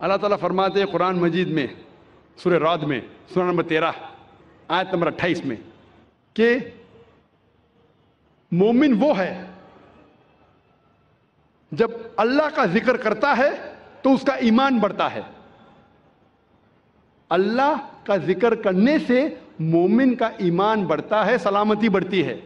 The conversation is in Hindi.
अल्लाह ताला फरमाते हैं कुरान मजीद में सुर राद में सूर्य नंबर तेरह, आयत नंबर अट्ठाईस में, कि मोमिन वो है, जब अल्लाह का ज़िक्र करता है तो उसका ईमान बढ़ता है। अल्लाह का ज़िक्र करने से मोमिन का ईमान बढ़ता है, सलामती बढ़ती है।